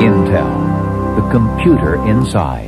Intel, the computer inside.